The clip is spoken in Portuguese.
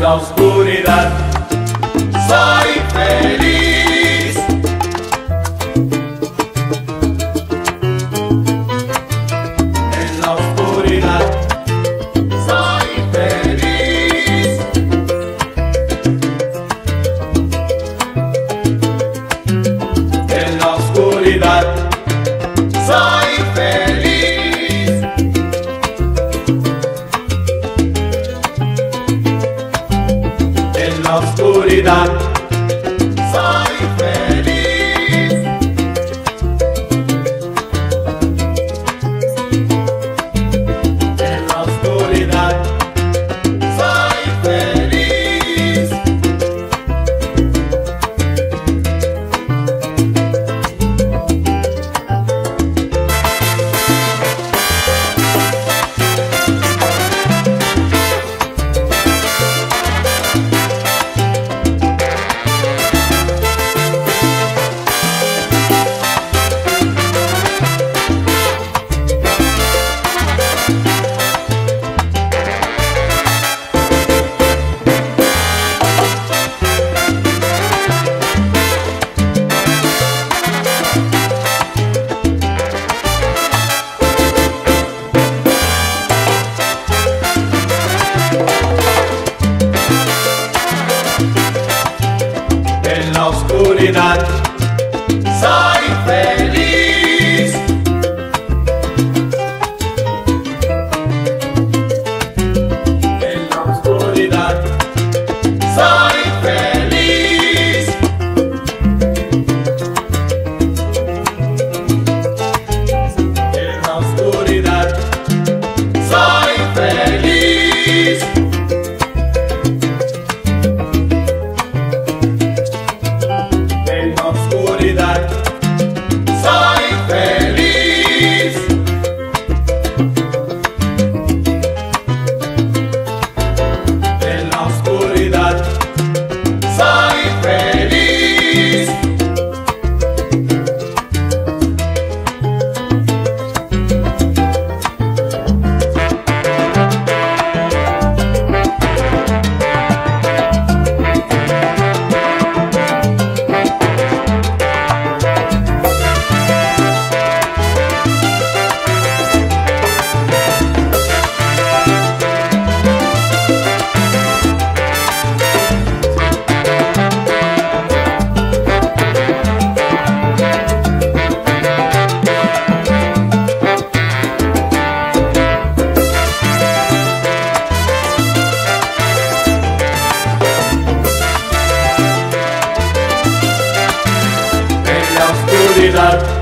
na oscuridad. só. that. that